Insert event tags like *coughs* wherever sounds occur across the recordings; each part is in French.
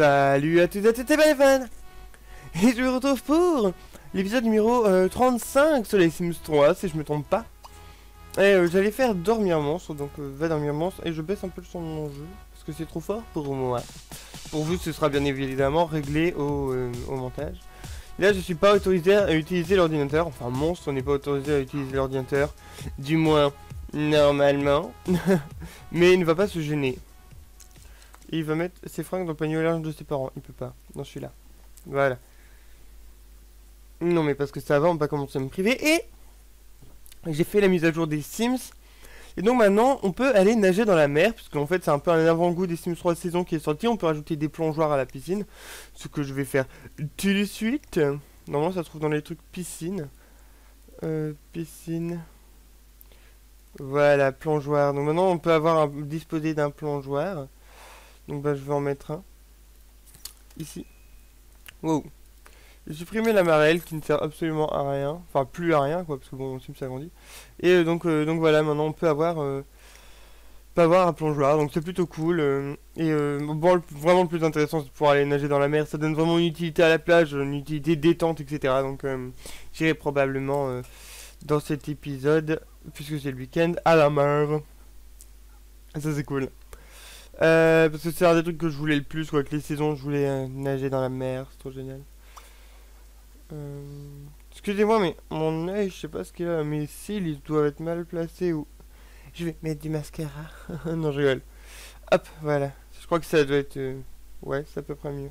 Salut à tous et à toutes les fans Et je me retrouve pour l'épisode numéro euh, 35 sur les Sims 3, si je me trompe pas. Et euh, j'allais faire dormir monstre, donc euh, va dormir monstre, et je baisse un peu le son de mon jeu, parce que c'est trop fort pour moi. Pour vous, ce sera bien évidemment réglé au, euh, au montage. Là, je suis pas autorisé à utiliser l'ordinateur, enfin monstre n'est pas autorisé à utiliser l'ordinateur, du moins normalement, *laughs* mais il ne va pas se gêner. Il va mettre ses fringues dans le panier linge de ses parents. Il peut pas. Non, je suis là. Voilà. Non, mais parce que ça va, on va pas commencer à me priver. Et j'ai fait la mise à jour des Sims. Et donc maintenant, on peut aller nager dans la mer. Parce qu'en fait, c'est un peu un avant-goût des Sims 3 saison qui est sorti. On peut rajouter des plongeoires à la piscine. Ce que je vais faire tout de suite. Normalement, ça se trouve dans les trucs piscine. Euh, piscine. Voilà, plongeoire. Donc maintenant, on peut avoir un, disposer d'un plongeoire. Donc bah je vais en mettre un. Ici. Wow. J'ai supprimé la marelle qui ne sert absolument à rien. Enfin plus à rien quoi parce que bon mon sim s'agrandit. Et euh, donc euh, donc voilà maintenant on peut avoir euh, peut avoir un plongeoir donc c'est plutôt cool. et bon vraiment le plus intéressant c'est de pouvoir aller nager dans la mer. Ça donne vraiment une utilité à la plage, une utilité détente etc. Donc j'irai probablement dans cet épisode puisque c'est le week-end à la mer. Ça c'est cool. Euh, parce que c'est un des trucs que je voulais le plus, quoi. Avec les saisons, je voulais euh, nager dans la mer, c'est trop génial. Euh, Excusez-moi, mais mon œil, je sais pas ce qu'il a, mes cils, ils doivent être mal placés ou. Je vais mettre du mascara. *laughs* non, je rigole. Hop, voilà. Je crois que ça doit être. euh, Ouais, c'est à peu près mieux.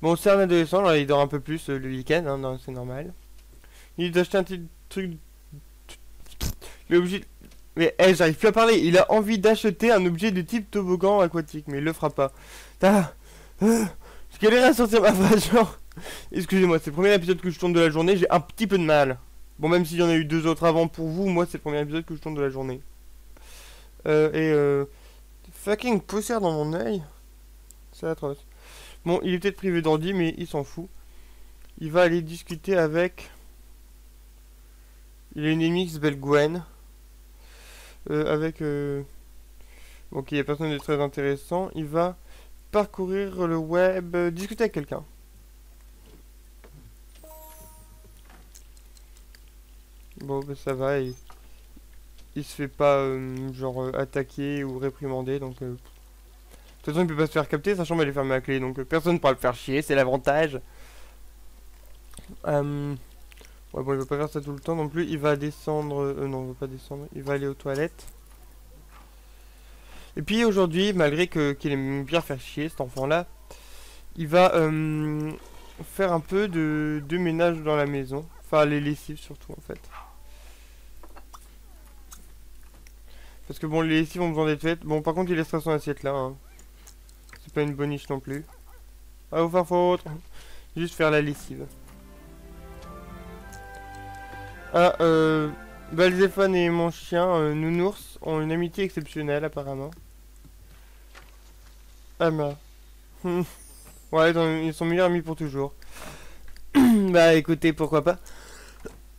Bon, c'est un adolescent, alors il dort un peu plus le week-end, hein, c'est normal. Il doit acheter un petit truc. Il est obligé. Mais eh, j'arrive plus à parler. Il a envie d'acheter un objet de type toboggan aquatique, mais il le fera pas. Ah, ah, je galère à sortir ma phrase. Excusez-moi, c'est le premier épisode que je tourne de la journée, j'ai un petit peu de mal. Bon, même s'il y en a eu deux autres avant pour vous, moi c'est le premier épisode que je tourne de la journée. Euh, et euh. Fucking poussière dans mon œil. C'est atroce. Bon, il est peut-être privé d'ordi, mais il s'en fout. Il va aller discuter avec. Il a une amie qui s'appelle Gwen. Euh, avec. Euh... Bon, ok, il n'y a personne de très intéressant. Il va parcourir le web, euh, discuter avec quelqu'un. Bon, bah, ça va. Il, il se fait pas, euh, genre, euh, attaquer ou réprimander, donc. euh, De toute façon, il peut pas se faire capter, sa chambre elle est fermée à clé, donc euh, personne ne pourra le faire chier, c'est l'avantage. Euh, Ouais, bon, il va pas faire ça tout le temps non plus. Il va descendre. Euh, non, il va pas descendre. Il va aller aux toilettes. Et puis aujourd'hui, malgré que qu'il aime bien faire chier cet enfant-là, il va euh, faire un peu de, de ménage dans la maison. Enfin, les lessives surtout en fait. Parce que bon, les lessives ont besoin d'être faites. Bon, par contre, il laissera son assiette là. hein. C'est pas une boniche non plus. Pas vous faire faute. Juste faire la lessive. Ah, euh, Balzéphone et mon chien, euh, Nounours, ont une amitié exceptionnelle apparemment. Ah *laughs* bah. Ouais, ils, ont- ils sont meilleurs amis pour toujours. *coughs* bah écoutez, pourquoi pas.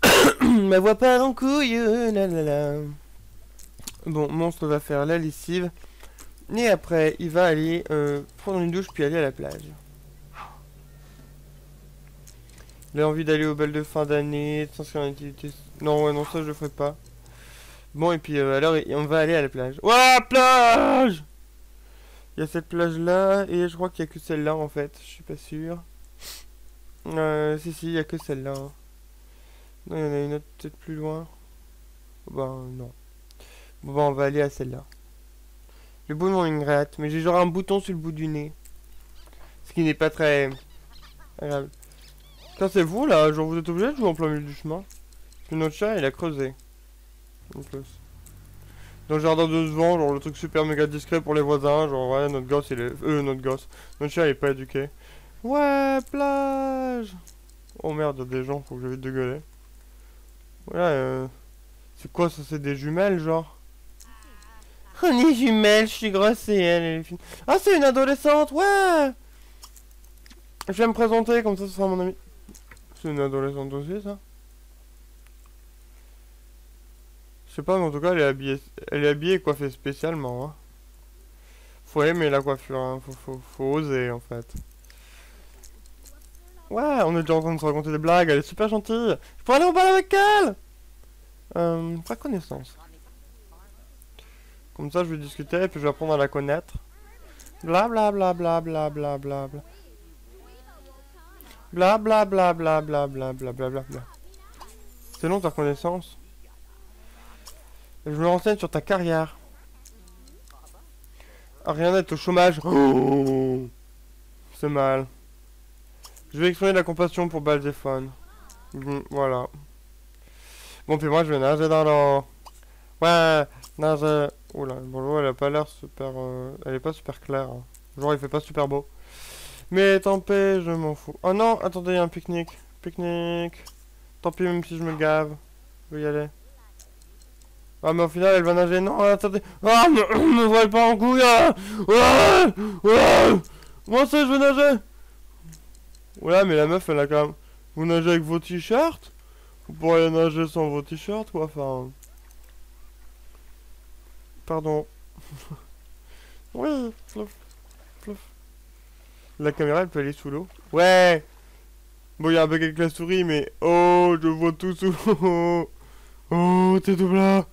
*coughs* Ma voix part en couille, la la la. Bon, Monstre va faire la lessive. Et après, il va aller euh, prendre une douche puis aller à la plage. Il a envie d'aller au bal de fin d'année, de s'inscrire en activité. Non, ouais, non, ça je le ferai pas. Bon, et puis euh, alors, on va aller à la plage. Ouah, plage Il y a cette plage là, et je crois qu'il y a que celle-là en fait, je suis pas sûr. Euh, si, si, il y a que celle-là. hein. Non, il y en a une autre peut-être plus loin. Ben, non. Bon, bah, on va aller à celle-là. Le bout de mon ingrate, mais j'ai genre un bouton sur le bout du nez. Ce qui n'est pas très agréable. Putain, c'est vous là, genre vous êtes obligé de jouer en plein milieu du chemin. Puis notre chat il a creusé. Dans le jardin de devant, genre le truc super méga discret pour les voisins, genre ouais, notre gosse il est. Euh, notre gosse. Notre chat il est pas éduqué. Ouais, plage Oh merde, des gens, faut que j'évite de gueuler. Voilà, euh. C'est quoi ça, c'est des jumelles genre? *laughs* On est jumelles, je suis grosse et elle, elle est fine. Ah, c'est une adolescente, ouais Je vais me présenter, comme ça ce sera mon ami. C'est une adolescente aussi, ça? Je sais pas, mais en tout cas, elle est habillée, elle est habillée et coiffée spécialement. Hein. Faut aimer la coiffure, hein. faut, oser en fait. Ouais, on est déjà en train de se raconter des blagues, elle est super gentille. Je pourrais aller en bal avec elle Euh, pas connaissance. Comme ça, je vais discuter et puis je vais apprendre à la connaître. Bla bla bla bla bla bla bla bla. Bla. C'est long ta connaissance. Je me renseigne sur ta carrière. Rien d'être au chômage. C'est mal. Je vais exprimer de la compassion pour Balzéphone. Mhm, voilà. Bon, puis moi, je vais nager dans l'eau. Ouais, nager. Oula, bon, l'eau, elle a pas l'air super... euh, Elle est pas super claire. hein. Genre, il fait pas super beau. Mais tant pis, je m'en fous. Oh non, attendez, il y a un pique-nique. Pique-nique. Tant pis, même si je me gave. Je vais y aller. Ah, mais au final, elle va nager. Non, attendez. Ah, *coughs* me, *coughs* me voile pas en couille. Ah, ah, ah. Moi, ça, je veux nager. Ouais, mais la meuf, elle a quand même... Vous nagez avec vos t-shirts? Vous pourriez nager sans vos t-shirts, quoi, enfin... Pardon. *laughs* oui. La caméra, elle peut aller sous l'eau Ouais Bon, il y a un bug avec la souris, mais... Oh, je vois tout sous l'eau *laughs* Oh, t'es double là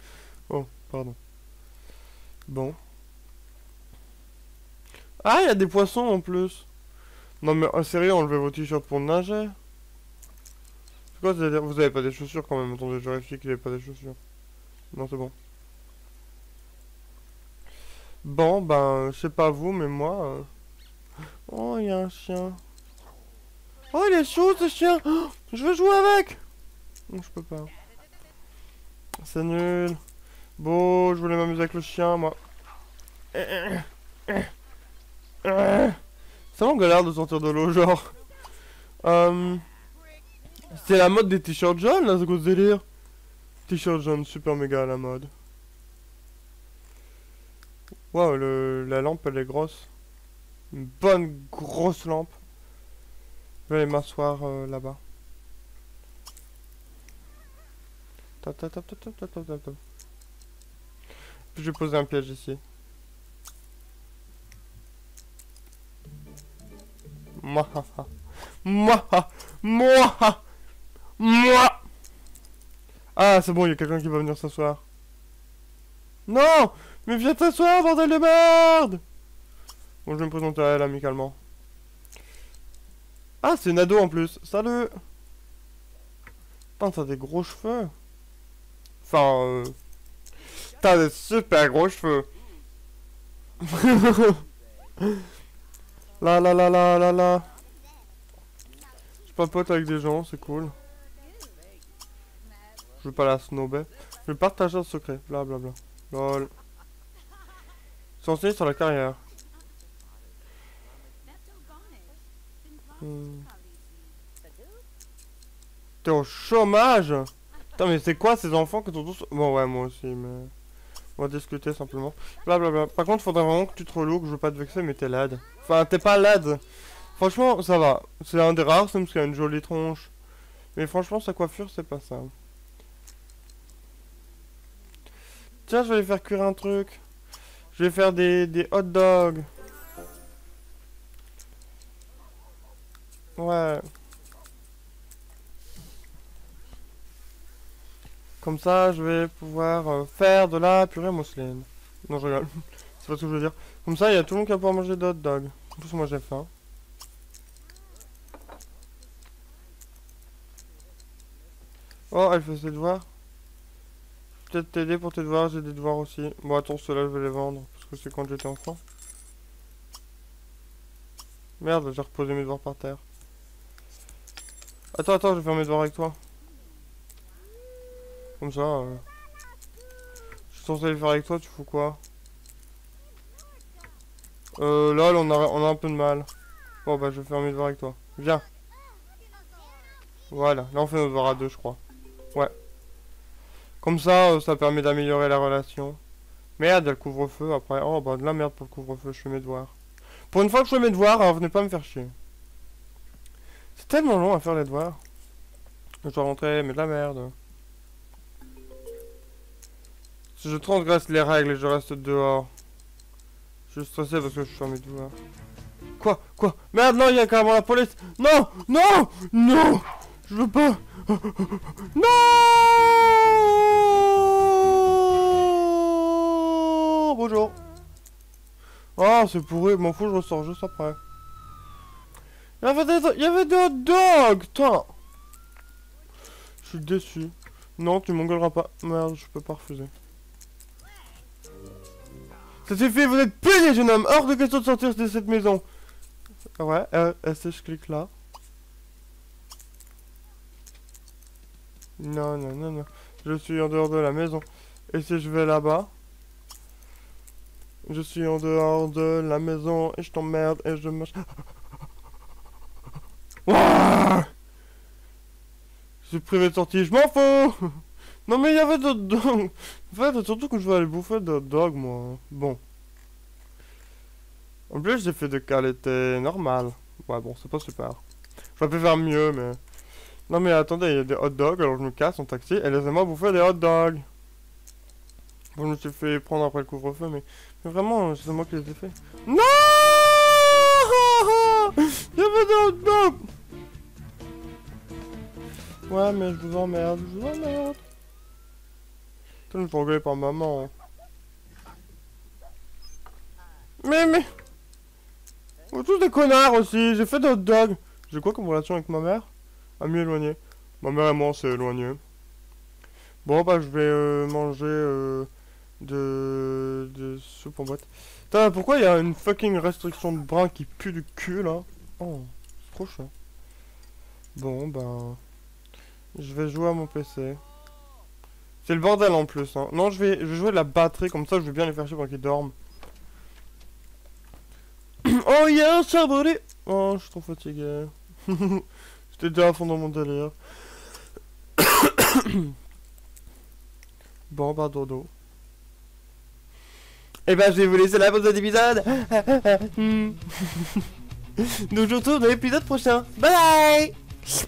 Oh, pardon. Bon. Ah, il y a des poissons en plus non mais en sérieux, enlevez vos t-shirts pour nager quoi Vous avez pas des chaussures quand même, attendez, je vérifie qu'il avait pas des chaussures. Non, c'est bon. Bon, ben, je sais pas vous, mais moi... euh, Oh, il y a un chien. Oh, il est chaud ce chien Oh, Je veux jouer avec Non, je peux pas. C'est nul. Bon, je voulais m'amuser avec le chien, moi. Ça m'en galère de sortir de l'eau, genre. Euh... C'est la mode des t-shirts jaunes, là, ce gros délire? T-shirt jaune, super méga à la mode. Waouh, la lampe, elle est grosse. Une bonne grosse lampe. Je vais aller m'asseoir euh, là-bas. Je vais poser un piège ici. Moi, moi, moi, moi. Ah, c'est bon, il y a quelqu'un qui va venir s'asseoir. Non Mais viens t'asseoir, bordel de merde Bon, je vais me présenter à elle amicalement. Ah, c'est une ado en plus. Salut Putain, t'as des gros cheveux. Enfin, euh... T'as des super gros cheveux. *laughs* La la la la la la. Je papote avec des gens, c'est cool. Je veux pas la snobber. Je vais partager un secret. Bla bla bla. Lol. S'enseigner sur la carrière. T'es au chômage Putain mais c'est quoi ces enfants qui sont tous... Bon ouais moi aussi mais... On va discuter simplement. Blablabla. Par contre faudrait vraiment que tu te reloues, que je veux pas te vexer mais t'es laide. Enfin t'es pas laide. Franchement ça va. C'est un des rares Sims qui a une jolie tronche. Mais franchement sa coiffure c'est pas ça. Tiens je vais faire cuire un truc. Je vais faire des, des hot dogs. Ouais. Comme ça, je vais pouvoir euh, faire de la purée mousseline. Non, je rigole. *laughs* C'est pas ce que je veux dire. Comme ça, il y a tout le monde qui va pouvoir manger de hot dog. En plus, moi j'ai faim. Oh, elle fait ses devoirs. Peut-être t'aider pour tes devoirs, j'ai des devoirs aussi. Bon, attends, ceux-là, je vais les vendre. Parce que c'est quand j'étais enfant. Merde, j'ai reposé mes devoirs par terre. Attends, attends, je vais faire mes devoirs avec toi. Comme ça. euh. Je suis censé les faire avec toi, tu fous quoi? Euh, là, on a, on a un peu de mal. Bon, bah, je vais faire mes devoirs avec toi. Viens. Voilà, là, on fait nos devoirs à deux, je crois. Ouais. Comme ça, euh, ça permet d'améliorer la relation. Merde, il y a le couvre-feu après. Oh, bah, de la merde pour le couvre-feu, je fais mes devoirs. Pour une fois que je fais mes devoirs, alors venez pas me faire chier. C'est tellement long à faire les devoirs. Je dois rentrer, mais de la merde. Si je transgresse les règles je reste dehors, Je suis stressé parce que je suis fermé tout là. Quoi? Quoi? Merde, non, il y a carrément la police. Non! Non! Non! Je veux pas. Non! Bonjour. Oh, c'est pourri, m'en fous, je ressors juste après. Il y avait des, hot dogs Putain Je suis déçu. Non, tu m'engueuleras pas. Merde, je peux pas refuser. Ça suffit, vous êtes puni, jeune homme Hors de question de sortir de cette maison Ouais, euh, je clique là Non, non, non, non. Je suis en dehors de la maison. Et si je vais là-bas? Je suis en dehors de la maison et je t'emmerde et je marche... Ouah privé de sortie, je m'en fous *laughs* Non mais il y avait d'autres dogs *laughs* En fait, surtout que je vais aller bouffer d'autres dogs, moi. Bon. En plus, j'ai fait de qualité normale. Ouais, bon, c'est pas super. Je pu faire mieux, mais... Non mais attendez, il y a des hot dogs, alors je me casse en taxi et laissez-moi bouffer des hot dogs. Bon, je me suis fait prendre après le couvre-feu, mais... mais vraiment, c'est moi qui les ai fait. Non *laughs* Il y avait des hot dogs Ouais, mais je vous emmerde, je vous emmerde. Putain, je engueuler par maman. Mais, mais... Vous tous des connards aussi, j'ai fait hot dogs. J'ai quoi comme relation avec ma mère? Ami éloigné. Ma mère et moi, c'est éloigné. Bon, bah, je vais euh, manger euh, de, de soupe en boîte. Putain, pourquoi il y a une fucking restriction de brin qui pue du cul, là? Oh, c'est trop chiant. Bon, ben... Je vais jouer à mon PC. C'est le bordel en plus. Hein. Non, je vais, je vais jouer de la batterie, comme ça je vais bien les faire chier quand ils dorment. *coughs* oh yeah, charbonné Oh, je suis trop fatigué. *laughs* J'étais déjà à fond dans mon délire. *coughs* bon, bah dodo. Et eh ben, je vais vous laisser là pour cet épisode. Donc, je vous dans l'épisode prochain. Bye bye